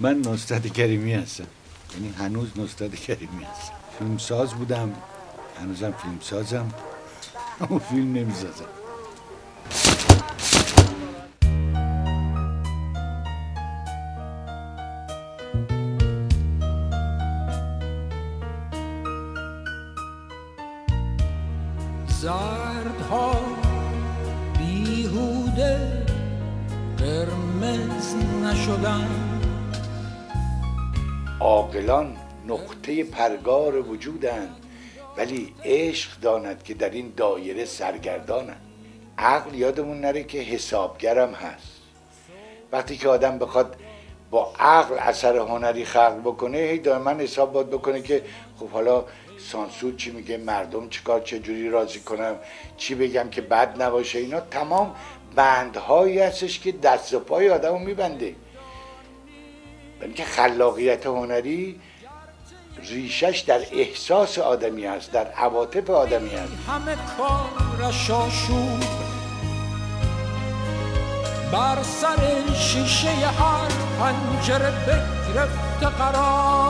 من نصرت کریمی هستم. یعنی هنوز نصرت کریمی هستم. فیلمساز بودم. هنوزم فیلمسازم. اما فیلم نمی‌سازم. زردها بیهوده قرمز عاقلان نقطه پرگار وجودند ولی عشق داند که در این دایره سرگردانند. عقل یادمون نره که حسابگرم هست. وقتی که آدم بخواد با عقل اثر هنری خلق بکنه هی دائما حساب باید بکنه که خب حالا سانسور چی میگه مردم چیکار چه جوری راضی کنم چی بگم که بد نباشه اینا تمام بندهایی هستش که دست و پای آدم رو میبنده. برای که خلاقیت هنری ریشش در احساس آدمی است در عواطف آدمی است. همه کارش آشوب بر سر شیشه هر پنجره بگرفته قرار.